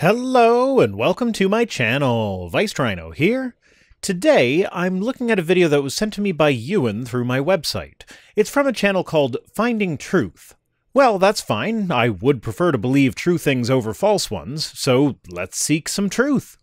Hello and welcome to my channel, Viced Rhino here. Today, I'm looking at a video that was sent to me by Ewan through my website. It's from a channel called Finding Truth. Well, that's fine. I would prefer to believe true things over false ones, so let's seek some truth.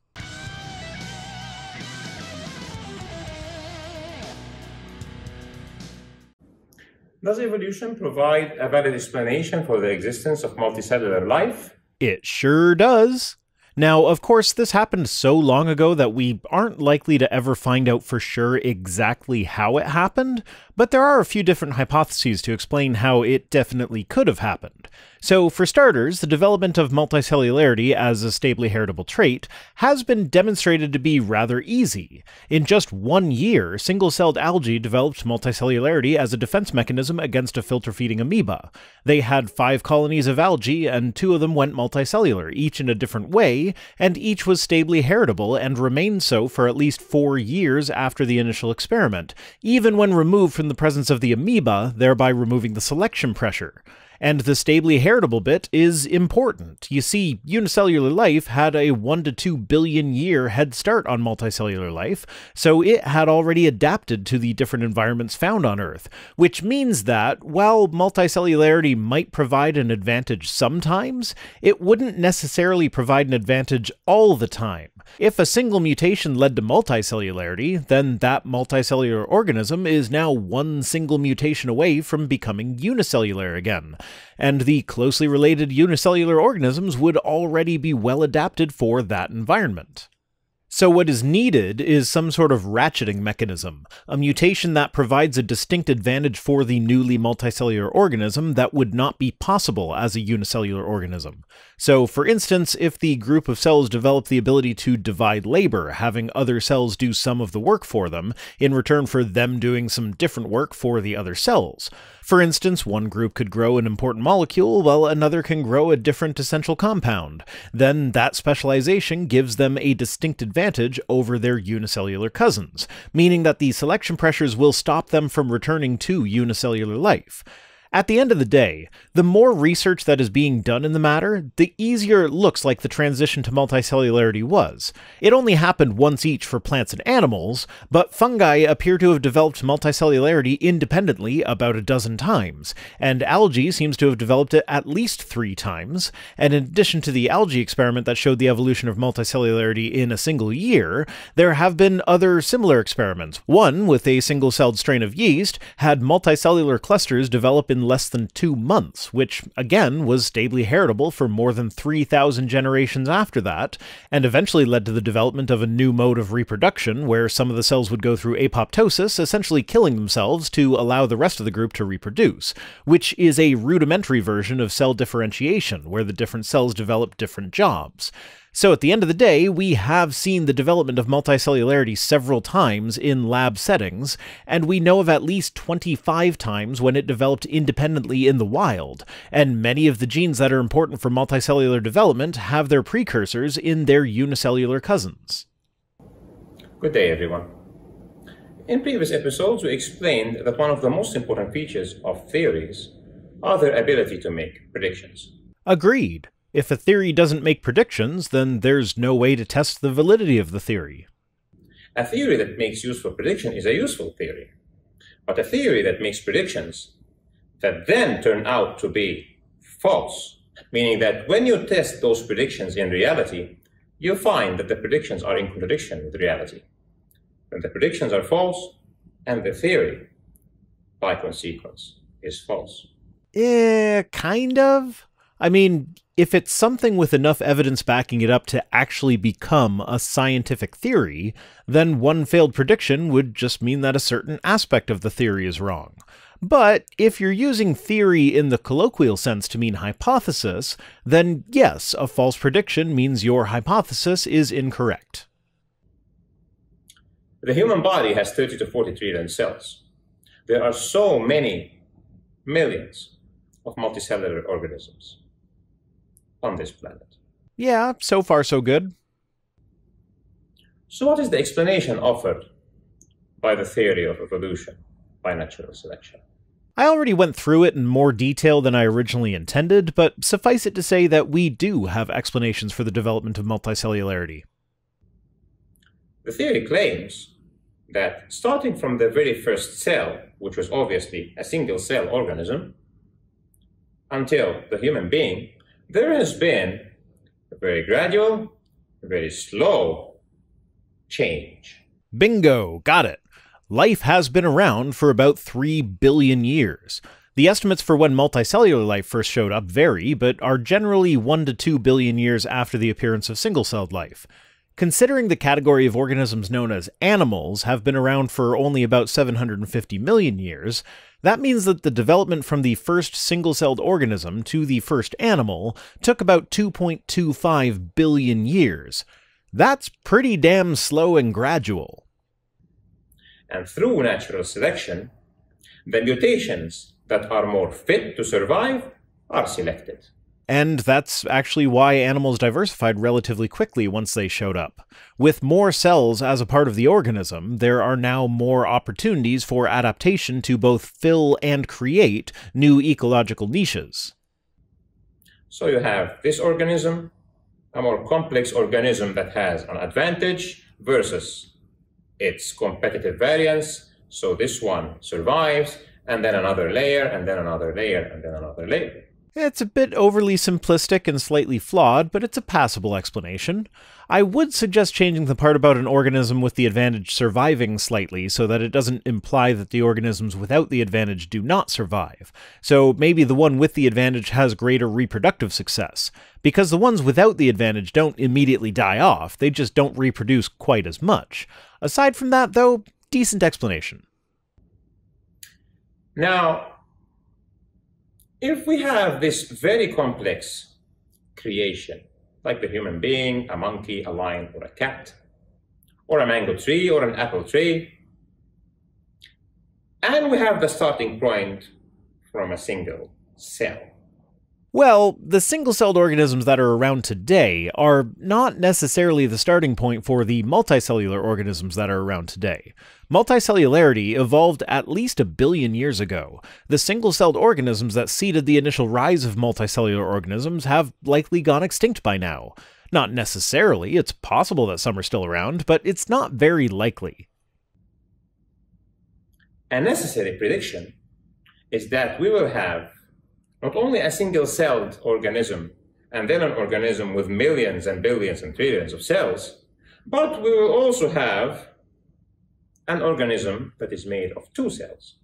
Does evolution provide a valid explanation for the existence of multicellular life? It sure does. Now, of course, this happened so long ago that we aren't likely to ever find out for sure exactly how it happened, but there are a few different hypotheses to explain how it definitely could have happened. So, for starters, the development of multicellularity as a stably heritable trait has been demonstrated to be rather easy. In just one year, single celled algae developed multicellularity as a defense mechanism against a filter feeding amoeba. They had five colonies of algae, and two of them went multicellular, each in a different way, and each was stably heritable and remained so for at least four years after the initial experiment, even when removed from the presence of the amoeba, thereby removing the selection pressure. And the stably heritable bit is important. You see, unicellular life had a 1 to 2 billion year head start on multicellular life, so it had already adapted to the different environments found on Earth, which means that, while multicellularity might provide an advantage sometimes, it wouldn't necessarily provide an advantage all the time. If a single mutation led to multicellularity, then that multicellular organism is now one single mutation away from becoming unicellular again, and the closely related unicellular organisms would already be well adapted for that environment. So, what is needed is some sort of ratcheting mechanism, a mutation that provides a distinct advantage for the newly multicellular organism that would not be possible as a unicellular organism. So, for instance, if the group of cells develop the ability to divide labor, having other cells do some of the work for them, in return for them doing some different work for the other cells. For instance, one group could grow an important molecule while another can grow a different essential compound. Then that specialization gives them a distinct advantage over their unicellular cousins, meaning that the selection pressures will stop them from returning to unicellular life. At the end of the day, the more research that is being done in the matter, the easier it looks like the transition to multicellularity was. It only happened once each for plants and animals, but fungi appear to have developed multicellularity independently about a dozen times, and algae seems to have developed it at least three times, and in addition to the algae experiment that showed the evolution of multicellularity in a single year, there have been other similar experiments. One, with a single-celled strain of yeast, had multicellular clusters develop in in less than two months, which, again, was stably heritable for more than 3,000 generations after that, and eventually led to the development of a new mode of reproduction where some of the cells would go through apoptosis, essentially killing themselves to allow the rest of the group to reproduce, which is a rudimentary version of cell differentiation, where the different cells develop different jobs. So at the end of the day, we have seen the development of multicellularity several times in lab settings, and we know of at least 25 times when it developed independently in the wild, and many of the genes that are important for multicellular development have their precursors in their unicellular cousins. Good day, everyone. In previous episodes, we explained that one of the most important features of theories are their ability to make predictions. Agreed. If a theory doesn't make predictions, then there's no way to test the validity of the theory. A theory that makes useful prediction is a useful theory. But a theory that makes predictions that then turn out to be false, meaning that when you test those predictions in reality, you find that the predictions are in contradiction with reality. Then the predictions are false, and the theory, by consequence, is false. Eh, kind of. I mean, if it's something with enough evidence backing it up to actually become a scientific theory, then one failed prediction would just mean that a certain aspect of the theory is wrong. But if you're using theory in the colloquial sense to mean hypothesis, then yes, a false prediction means your hypothesis is incorrect. The human body has 30 to 40 trillion cells. There are so many millions of multicellular organisms on this planet. Yeah, so far so good. So, what is the explanation offered by the theory of evolution by natural selection? I already went through it in more detail than I originally intended, but suffice it to say that we do have explanations for the development of multicellularity. The theory claims that starting from the very first cell, which was obviously a single cell organism, until the human being, there has been a very gradual, a very slow change. Bingo, got it. Life has been around for about 3 billion years. The estimates for when multicellular life first showed up vary, but are generally 1 to 2 billion years after the appearance of single celled life. Considering the category of organisms known as animals have been around for only about 750 million years, that means that the development from the first single celled organism to the first animal took about 2.25 billion years. That's pretty damn slow and gradual and through natural selection, the mutations that are more fit to survive are selected. And that's actually why animals diversified relatively quickly once they showed up. With more cells as a part of the organism, there are now more opportunities for adaptation to both fill and create new ecological niches. So you have this organism, a more complex organism that has an advantage versus its competitive variance. So this one survives, and then another layer, and then another layer, and then another layer. It's a bit overly simplistic and slightly flawed, but it's a passable explanation. I would suggest changing the part about an organism with the advantage surviving slightly so that it doesn't imply that the organisms without the advantage do not survive. So maybe the one with the advantage has greater reproductive success. Because the ones without the advantage don't immediately die off, they just don't reproduce quite as much. Aside from that, though, decent explanation. Now, if we have this very complex creation, like the human being, a monkey, a lion, or a cat, or a mango tree, or an apple tree, and we have the starting point from a single cell. Well, the single celled organisms that are around today are not necessarily the starting point for the multicellular organisms that are around today. Multicellularity evolved at least a billion years ago. The single celled organisms that seeded the initial rise of multicellular organisms have likely gone extinct by now. Not necessarily, it's possible that some are still around, but it's not very likely. A necessary prediction is that we will have not only a single celled organism and then an organism with millions and billions and trillions of cells, but we will also have an organism that is made of two cells.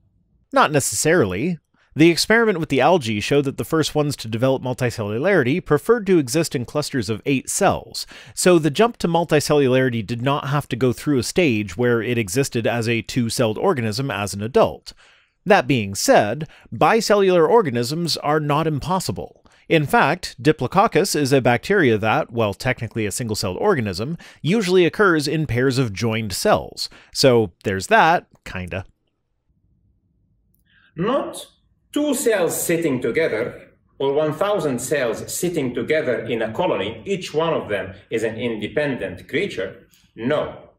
Not necessarily. The experiment with the algae showed that the first ones to develop multicellularity preferred to exist in clusters of eight cells, so the jump to multicellularity did not have to go through a stage where it existed as a two celled organism as an adult. That being said, bicellular organisms are not impossible. In fact, Diplococcus is a bacteria that, while technically a single celled organism, usually occurs in pairs of joined cells. So there's that, kinda. Not two cells sitting together, or 1,000 cells sitting together in a colony, each one of them is an independent creature. No.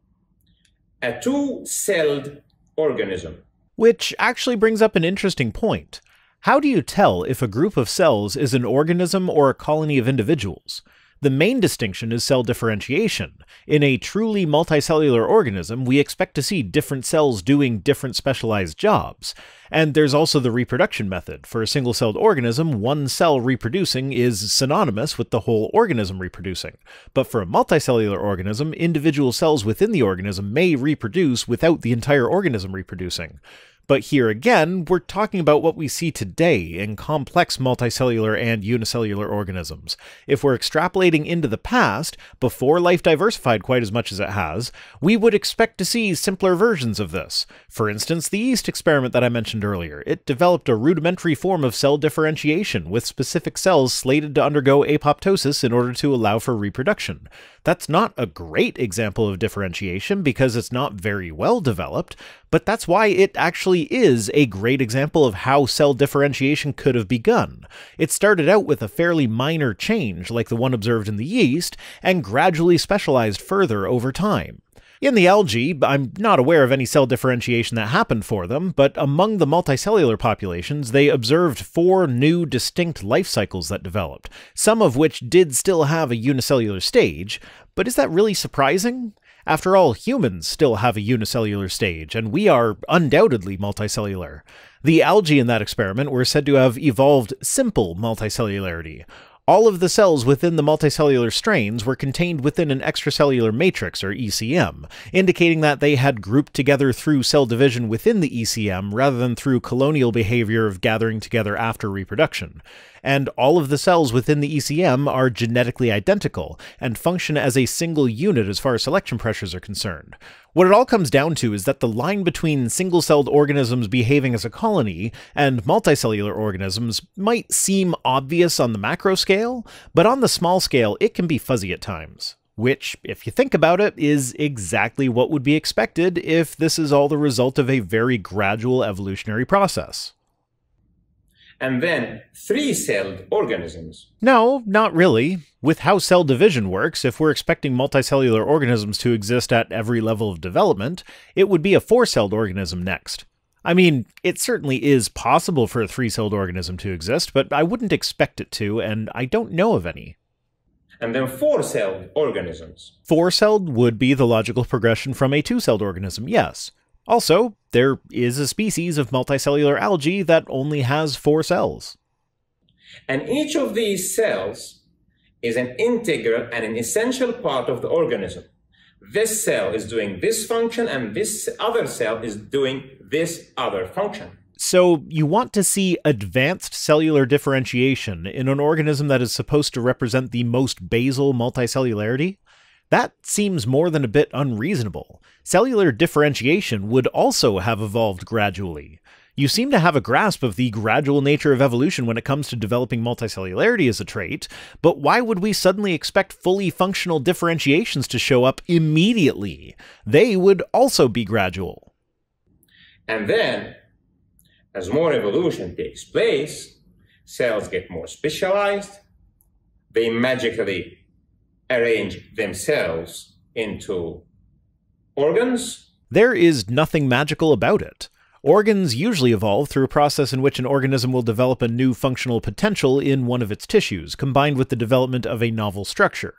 A two celled organism which actually brings up an interesting point. How do you tell if a group of cells is an organism or a colony of individuals? The main distinction is cell differentiation. In a truly multicellular organism, we expect to see different cells doing different specialized jobs. And there's also the reproduction method. For a single celled organism, one cell reproducing is synonymous with the whole organism reproducing. But for a multicellular organism, individual cells within the organism may reproduce without the entire organism reproducing. But here again, we're talking about what we see today in complex multicellular and unicellular organisms. If we're extrapolating into the past, before life diversified quite as much as it has, we would expect to see simpler versions of this. For instance, the yeast experiment that I mentioned earlier. It developed a rudimentary form of cell differentiation, with specific cells slated to undergo apoptosis in order to allow for reproduction. That's not a great example of differentiation because it's not very well developed, but that's why it actually is a great example of how cell differentiation could have begun. It started out with a fairly minor change, like the one observed in the yeast, and gradually specialized further over time. In the algae, I'm not aware of any cell differentiation that happened for them, but among the multicellular populations, they observed four new distinct life cycles that developed, some of which did still have a unicellular stage. But is that really surprising? After all, humans still have a unicellular stage, and we are undoubtedly multicellular. The algae in that experiment were said to have evolved simple multicellularity, all of the cells within the multicellular strains were contained within an extracellular matrix, or ECM, indicating that they had grouped together through cell division within the ECM rather than through colonial behavior of gathering together after reproduction and all of the cells within the ECM are genetically identical and function as a single unit as far as selection pressures are concerned. What it all comes down to is that the line between single celled organisms behaving as a colony and multicellular organisms might seem obvious on the macro scale, but on the small scale, it can be fuzzy at times. Which, if you think about it, is exactly what would be expected if this is all the result of a very gradual evolutionary process and then three-celled organisms. No, not really. With how cell division works, if we're expecting multicellular organisms to exist at every level of development, it would be a four-celled organism next. I mean, it certainly is possible for a three-celled organism to exist, but I wouldn't expect it to, and I don't know of any. And then four-celled organisms. Four-celled would be the logical progression from a two-celled organism, yes. Also, there is a species of multicellular algae that only has four cells. And each of these cells is an integral and an essential part of the organism. This cell is doing this function, and this other cell is doing this other function. So, you want to see advanced cellular differentiation in an organism that is supposed to represent the most basal multicellularity? That seems more than a bit unreasonable. Cellular differentiation would also have evolved gradually. You seem to have a grasp of the gradual nature of evolution when it comes to developing multicellularity as a trait, but why would we suddenly expect fully functional differentiations to show up immediately? They would also be gradual. And then, as more evolution takes place, cells get more specialized, they magically arrange themselves into organs? There is nothing magical about it. Organs usually evolve through a process in which an organism will develop a new functional potential in one of its tissues, combined with the development of a novel structure.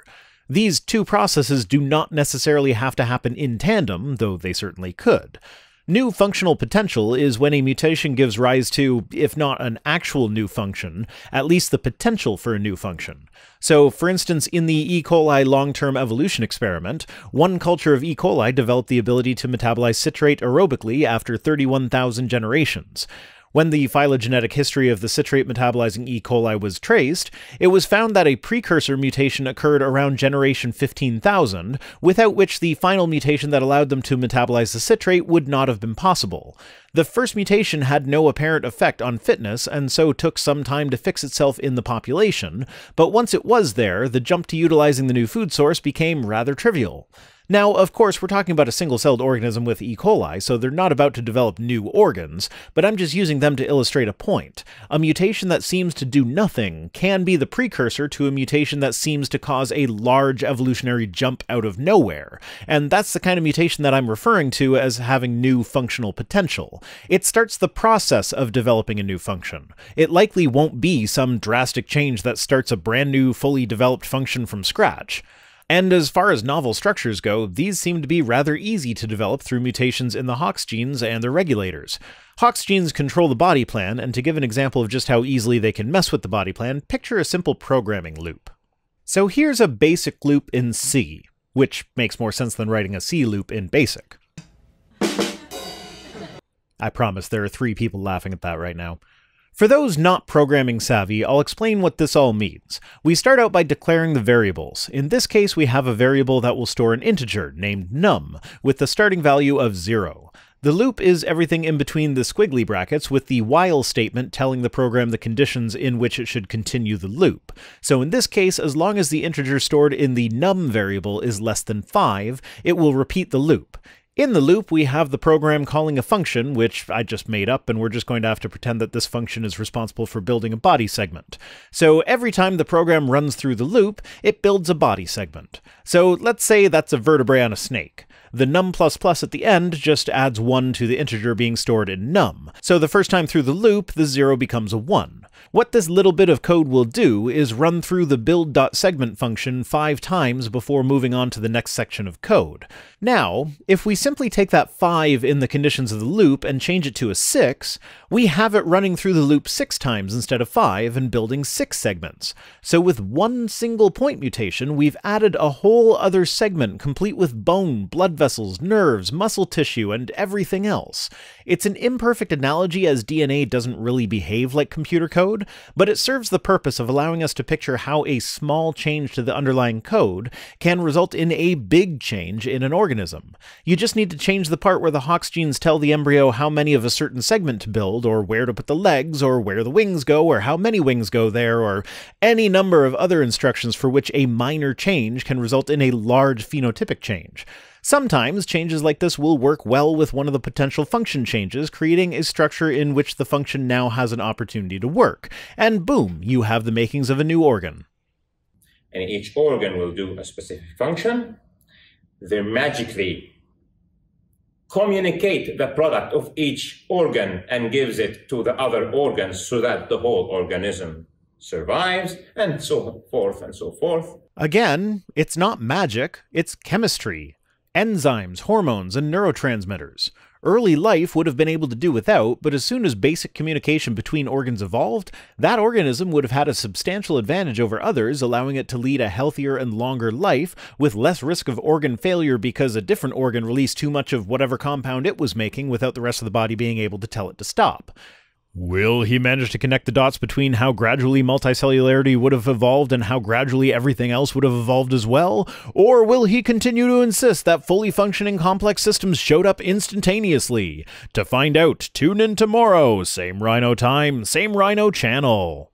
These two processes do not necessarily have to happen in tandem, though they certainly could. New functional potential is when a mutation gives rise to, if not an actual new function, at least the potential for a new function. So, for instance, in the E. coli long term evolution experiment, one culture of E. coli developed the ability to metabolize citrate aerobically after 31,000 generations. When the phylogenetic history of the citrate metabolizing E. coli was traced, it was found that a precursor mutation occurred around generation 15,000, without which the final mutation that allowed them to metabolize the citrate would not have been possible. The first mutation had no apparent effect on fitness, and so took some time to fix itself in the population, but once it was there, the jump to utilizing the new food source became rather trivial. Now, of course, we're talking about a single celled organism with E. coli, so they're not about to develop new organs, but I'm just using them to illustrate a point. A mutation that seems to do nothing can be the precursor to a mutation that seems to cause a large evolutionary jump out of nowhere, and that's the kind of mutation that I'm referring to as having new functional potential. It starts the process of developing a new function. It likely won't be some drastic change that starts a brand new, fully developed function from scratch. And as far as novel structures go, these seem to be rather easy to develop through mutations in the Hox genes and their regulators. Hox genes control the body plan, and to give an example of just how easily they can mess with the body plan, picture a simple programming loop. So here's a basic loop in C, which makes more sense than writing a C loop in BASIC. I promise there are three people laughing at that right now. For those not programming savvy, I'll explain what this all means. We start out by declaring the variables. In this case, we have a variable that will store an integer named num, with the starting value of 0. The loop is everything in between the squiggly brackets, with the while statement telling the program the conditions in which it should continue the loop. So in this case, as long as the integer stored in the num variable is less than 5, it will repeat the loop. In the loop, we have the program calling a function, which I just made up, and we're just going to have to pretend that this function is responsible for building a body segment. So every time the program runs through the loop, it builds a body segment. So let's say that's a vertebrae on a snake. The num++ at the end just adds 1 to the integer being stored in num. So the first time through the loop, the 0 becomes a 1. What this little bit of code will do is run through the build.segment function five times before moving on to the next section of code. Now, if we simply take that 5 in the conditions of the loop and change it to a 6, we have it running through the loop 6 times instead of 5 and building 6 segments. So with one single point mutation, we've added a whole other segment complete with bone, blood vessels, nerves, muscle tissue, and everything else. It's an imperfect analogy as DNA doesn't really behave like computer code, but it serves the purpose of allowing us to picture how a small change to the underlying code can result in a big change in an organism. You just need to change the part where the Hox genes tell the embryo how many of a certain segment to build, or where to put the legs, or where the wings go, or how many wings go there, or any number of other instructions for which a minor change can result in a large phenotypic change. Sometimes changes like this will work well with one of the potential function changes, creating a structure in which the function now has an opportunity to work. And boom, you have the makings of a new organ. And each organ will do a specific function. They magically communicate the product of each organ and gives it to the other organs so that the whole organism survives and so forth and so forth. Again, it's not magic, it's chemistry enzymes, hormones, and neurotransmitters. Early life would have been able to do without, but as soon as basic communication between organs evolved, that organism would have had a substantial advantage over others, allowing it to lead a healthier and longer life, with less risk of organ failure because a different organ released too much of whatever compound it was making without the rest of the body being able to tell it to stop. Will he manage to connect the dots between how gradually multicellularity would have evolved and how gradually everything else would have evolved as well? Or will he continue to insist that fully functioning complex systems showed up instantaneously? To find out, tune in tomorrow, same Rhino time, same Rhino channel.